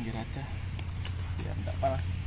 pinggir aja. Ya enggak panas.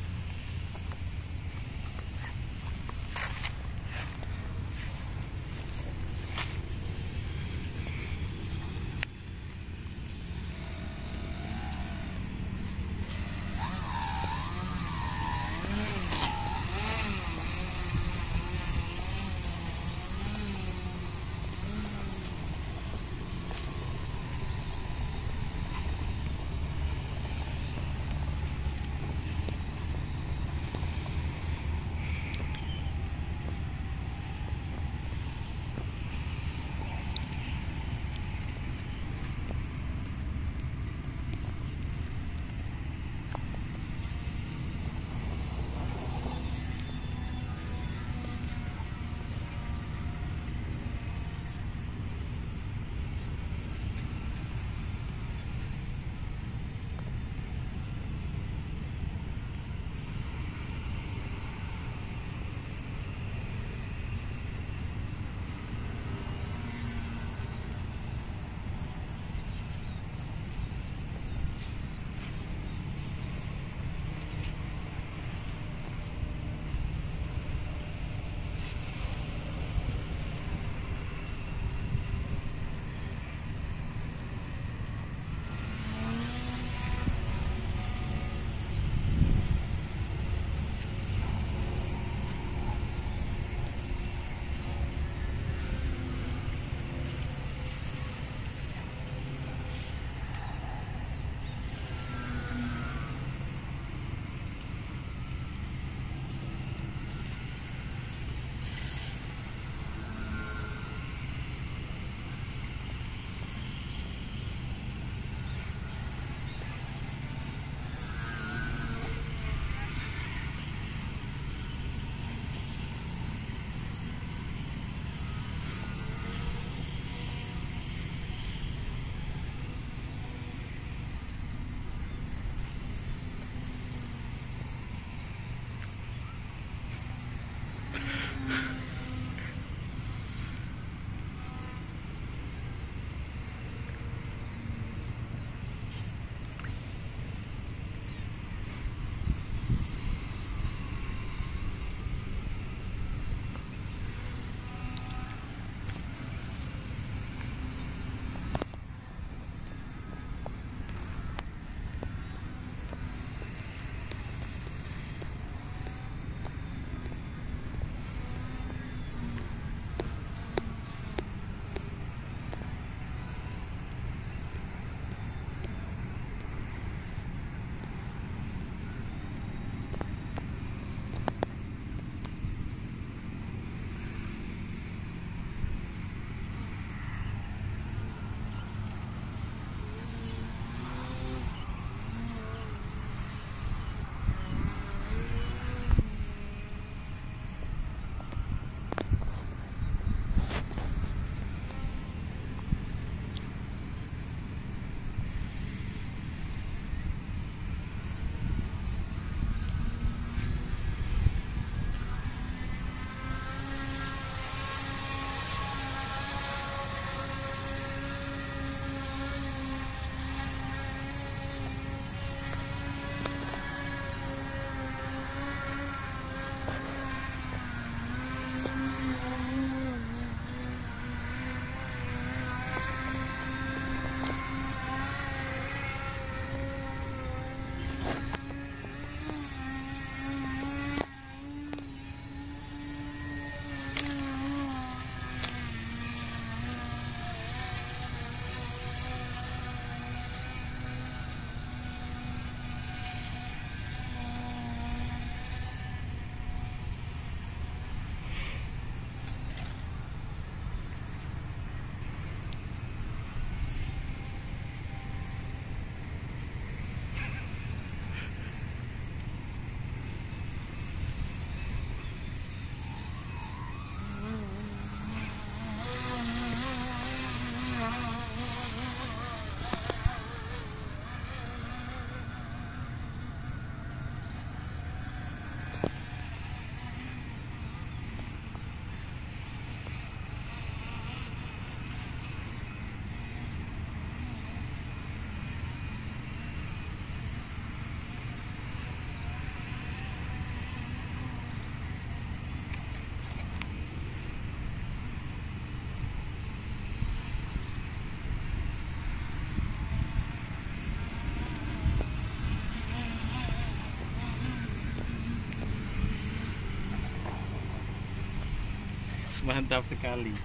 Mantap sekali.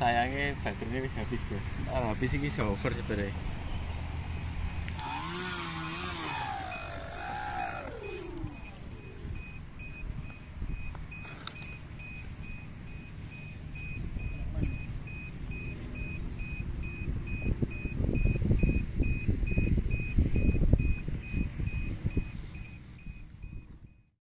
Sayangnya baterainya habis guys nah, habis ini over sebenarnya